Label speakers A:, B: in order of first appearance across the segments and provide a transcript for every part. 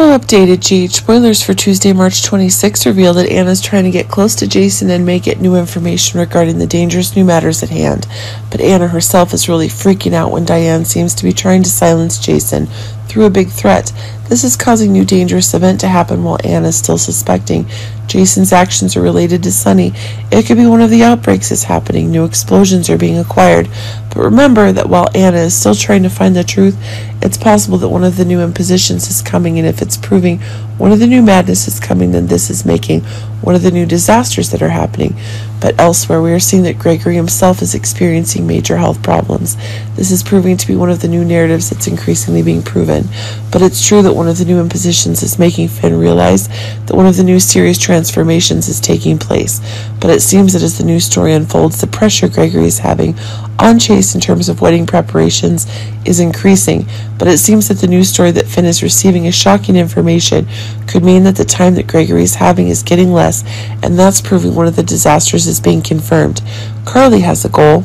A: Also updated, GH spoilers for Tuesday, March 26 reveal that Anna's trying to get close to Jason and may get new information regarding the dangerous new matters at hand. But Anna herself is really freaking out when Diane seems to be trying to silence Jason through a big threat. This is causing new dangerous event to happen while Anna is still suspecting Jason's actions are related to Sonny. It could be one of the outbreaks is happening. New explosions are being acquired. But remember that while Anna is still trying to find the truth, it's possible that one of the new impositions is coming, and if it's proving one of the new madness is coming, then this is making one of the new disasters that are happening. But elsewhere, we are seeing that Gregory himself is experiencing major health problems. This is proving to be one of the new narratives that's increasingly being proven. But it's true that one of the new impositions is making Finn realize that one of the new serious transformations is taking place. But it seems that as the new story unfolds, the pressure Gregory is having on Chase in terms of wedding preparations is increasing. But it seems that the news story that Finn is receiving is shocking information could mean that the time that Gregory is having is getting less, and that's proving one of the disasters is being confirmed. Carly has a goal.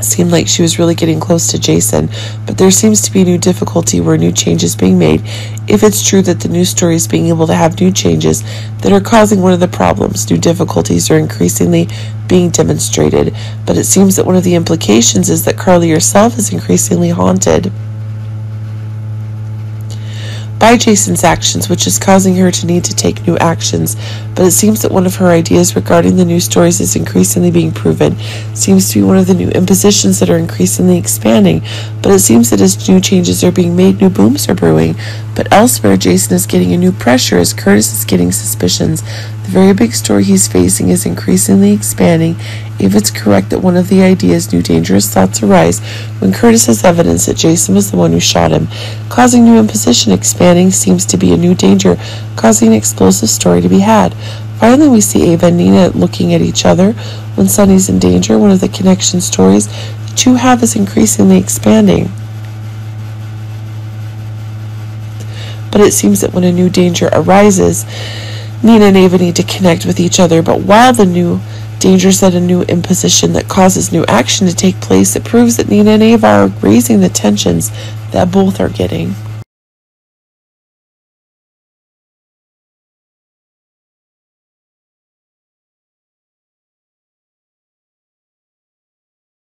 A: Seemed like she was really getting close to Jason, but there seems to be new difficulty where new changes being made. If it's true that the new story is being able to have new changes that are causing one of the problems, new difficulties are increasingly being demonstrated. But it seems that one of the implications is that Carly herself is increasingly haunted by Jason's actions, which is causing her to need to take new actions. But it seems that one of her ideas regarding the new stories is increasingly being proven. Seems to be one of the new impositions that are increasingly expanding. But it seems that as new changes are being made, new booms are brewing. But elsewhere, Jason is getting a new pressure as Curtis is getting suspicions. The very big story he's facing is increasingly expanding. If it's correct that one of the ideas, new dangerous thoughts arise when Curtis has evidence that Jason was the one who shot him. Causing new imposition expanding seems to be a new danger, causing an explosive story to be had. Finally, we see Ava and Nina looking at each other when Sonny's in danger. One of the connection stories the two have is increasingly expanding. But it seems that when a new danger arises, Nina and Ava need to connect with each other. But while the new danger set a new imposition that causes new action to take place, it proves that Nina and Ava are raising the tensions that both are getting.